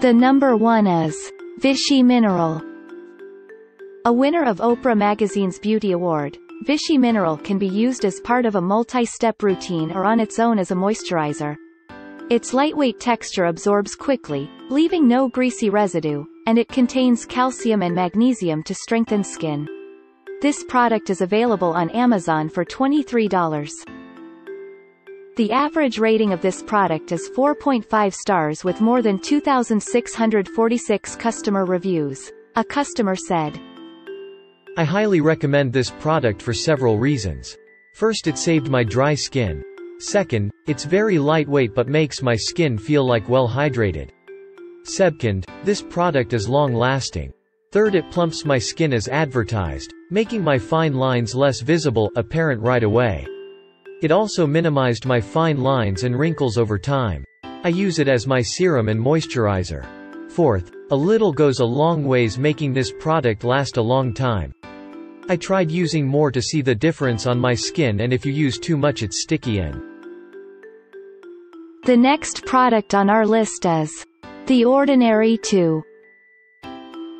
The number one is Vichy Mineral. A winner of Oprah Magazine's Beauty Award, Vichy Mineral can be used as part of a multi-step routine or on its own as a moisturizer. Its lightweight texture absorbs quickly, leaving no greasy residue, and it contains calcium and magnesium to strengthen skin. This product is available on Amazon for $23. The average rating of this product is 4.5 stars with more than 2,646 customer reviews. A customer said, I highly recommend this product for several reasons. First it saved my dry skin. Second, it's very lightweight but makes my skin feel like well hydrated. Second, this product is long-lasting. Third it plumps my skin as advertised, making my fine lines less visible, apparent right away. It also minimized my fine lines and wrinkles over time. I use it as my serum and moisturizer. Fourth, a little goes a long ways making this product last a long time. I tried using more to see the difference on my skin and if you use too much it's sticky and The next product on our list is The Ordinary 2.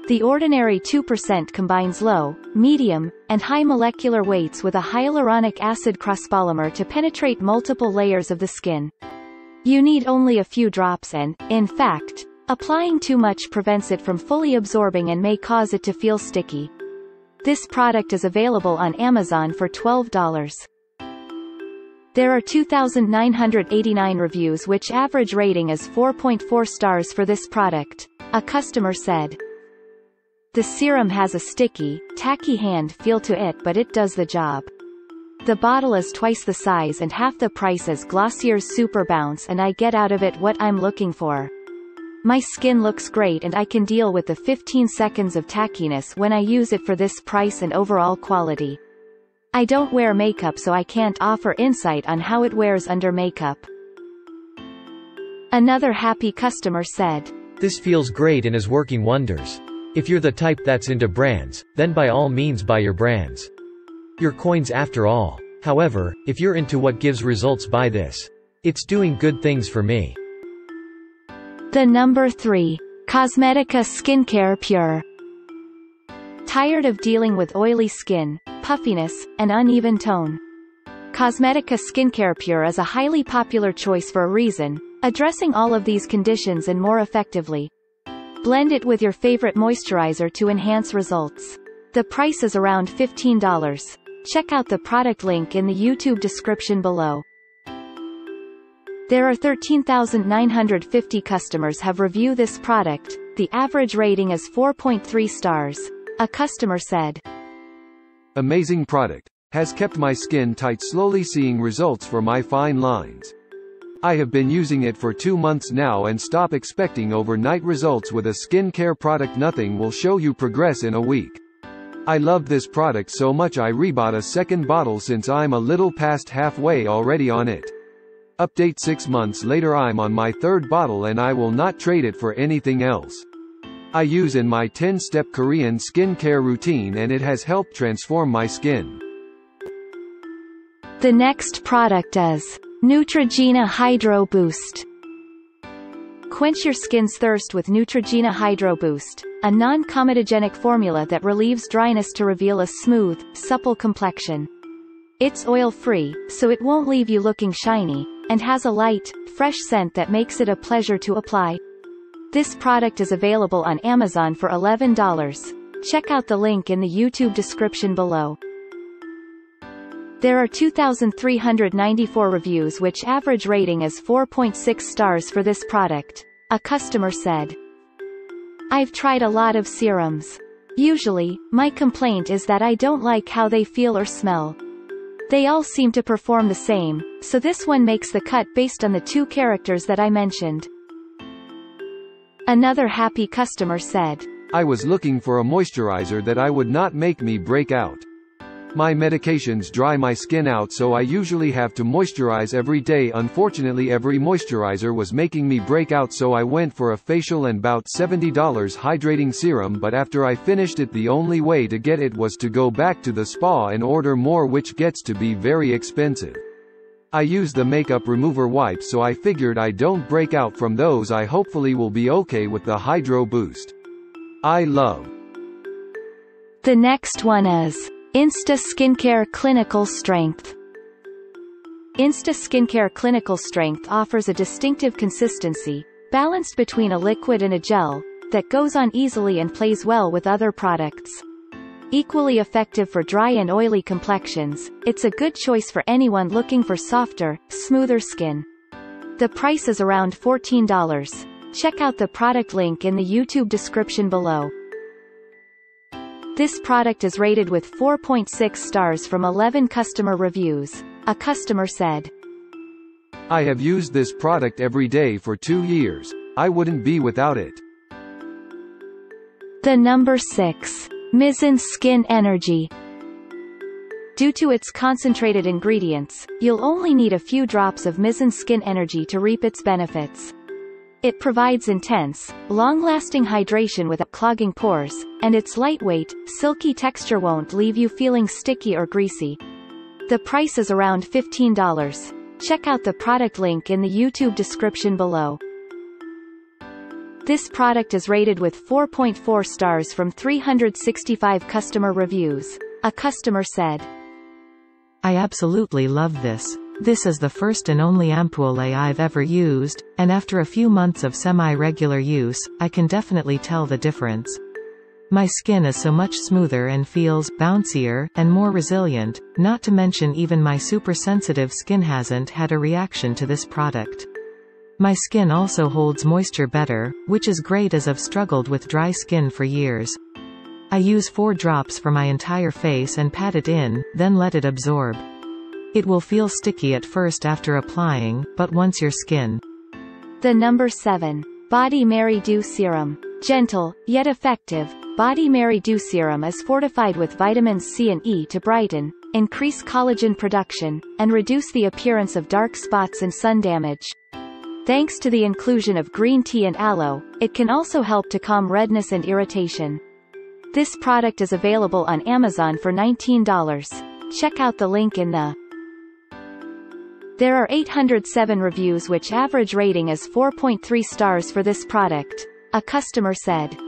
The Ordinary 2% combines low, medium, and high molecular weights with a hyaluronic acid crosspolymer to penetrate multiple layers of the skin. You need only a few drops and, in fact, applying too much prevents it from fully absorbing and may cause it to feel sticky. This product is available on Amazon for $12. There are 2,989 reviews which average rating is 4.4 stars for this product. A customer said. The serum has a sticky, tacky hand feel to it but it does the job. The bottle is twice the size and half the price as Glossier's Super Bounce and I get out of it what I'm looking for. My skin looks great and I can deal with the 15 seconds of tackiness when I use it for this price and overall quality. I don't wear makeup so I can't offer insight on how it wears under makeup. Another happy customer said. This feels great and is working wonders. If you're the type that's into brands, then by all means buy your brands. Your coins after all. However, if you're into what gives results buy this. It's doing good things for me. The number 3. Cosmedica Skincare Pure. Tired of dealing with oily skin, puffiness, and uneven tone? Cosmedica Skincare Pure is a highly popular choice for a reason, addressing all of these conditions and more effectively. Blend it with your favorite moisturizer to enhance results. The price is around $15. Check out the product link in the YouTube description below. There are 13,950 customers have reviewed this product, the average rating is 4.3 stars. A customer said. Amazing product. Has kept my skin tight slowly seeing results for my fine lines. I have been using it for two months now and stop expecting overnight results with a skincare product nothing will show you progress in a week. I love this product so much I rebought a second bottle since I'm a little past halfway already on it. Update 6 months later I'm on my third bottle and I will not trade it for anything else. I use in my 10-step Korean skincare routine and it has helped transform my skin. The next product is Neutrogena Hydro Boost. Quench your skin's thirst with Neutrogena Hydro Boost, a non-comedogenic formula that relieves dryness to reveal a smooth, supple complexion. It's oil-free, so it won't leave you looking shiny, and has a light, fresh scent that makes it a pleasure to apply. This product is available on Amazon for $11. Check out the link in the YouTube description below. There are 2,394 reviews which average rating is 4.6 stars for this product. A customer said. I've tried a lot of serums. Usually, my complaint is that I don't like how they feel or smell. They all seem to perform the same, so this one makes the cut based on the two characters that I mentioned. Another happy customer said. I was looking for a moisturizer that I would not make me break out. My medications dry my skin out so I usually have to moisturize every day unfortunately every moisturizer was making me break out so I went for a facial and about $70 hydrating serum but after I finished it the only way to get it was to go back to the spa and order more which gets to be very expensive. I use the makeup remover wipes so I figured I don't break out from those I hopefully will be okay with the Hydro Boost. I love. The next one is Insta Skincare Clinical Strength. Insta Skincare Clinical Strength offers a distinctive consistency, balanced between a liquid and a gel, that goes on easily and plays well with other products. Equally effective for dry and oily complexions, it's a good choice for anyone looking for softer, smoother skin. The price is around $14. Check out the product link in the YouTube description below. This product is rated with 4.6 stars from 11 customer reviews. A customer said, I have used this product every day for two years. I wouldn't be without it. The number 6. Mizon Skin Energy. Due to its concentrated ingredients, you'll only need a few drops of Mizon Skin Energy to reap its benefits. It provides intense, long-lasting hydration without clogging pores, and its lightweight, silky texture won't leave you feeling sticky or greasy. The price is around $15. Check out the product link in the YouTube description below. This product is rated with 4.4 stars from 365 customer reviews. A customer said, I absolutely love this. This is the first and only ampoule I've ever used, and after a few months of semi-regular use, I can definitely tell the difference. My skin is so much smoother and feels bouncier and more resilient, not to mention even my super sensitive skin hasn't had a reaction to this product. My skin also holds moisture better, which is great as I've struggled with dry skin for years. I use 4 drops for my entire face and pat it in, then let it absorb. It will feel sticky at first after applying, but once your skin. The number 7. Body Merry Dew Serum. Gentle, yet effective, Body Merry Dew Serum is fortified with vitamins C and E to brighten, increase collagen production, and reduce the appearance of dark spots and sun damage. Thanks to the inclusion of green tea and aloe, it can also help to calm redness and irritation. This product is available on Amazon for $19. Check out the link in the There are 807 reviews which average rating is 4.3 stars for this product. A customer said,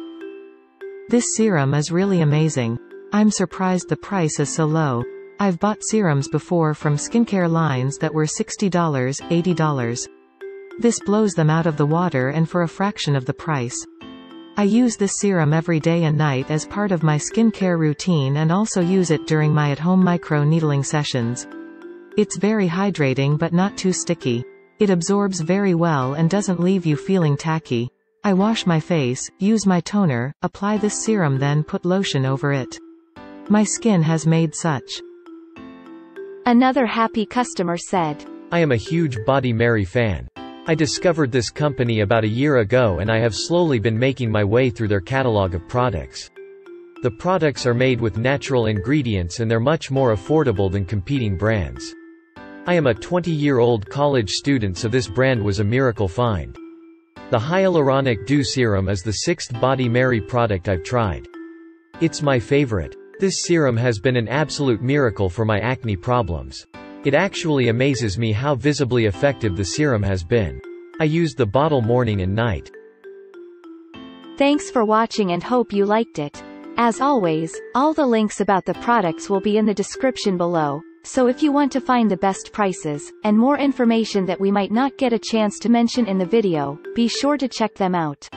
This serum is really amazing. I'm surprised the price is so low. I've bought serums before from skincare lines that were $60, $80. This blows them out of the water and for a fraction of the price. I use this serum every day and night as part of my skincare routine and also use it during my at-home micro-needling sessions. It's very hydrating but not too sticky. It absorbs very well and doesn't leave you feeling tacky. I wash my face, use my toner, apply this serum then put lotion over it. My skin has made such. Another happy customer said, I am a huge Body Merry fan. I discovered this company about a year ago and I have slowly been making my way through their catalog of products. The products are made with natural ingredients and they're much more affordable than competing brands. I am a 20-year-old college student so this brand was a miracle find. The Hyaluronic Dew Serum is the sixth Body Merry product I've tried. It's my favorite. This serum has been an absolute miracle for my acne problems. It actually amazes me how visibly effective the serum has been. I used the bottle morning and night. Thanks for watching and hope you liked it. As always, all the links about the products will be in the description below, so if you want to find the best prices, and more information that we might not get a chance to mention in the video, be sure to check them out.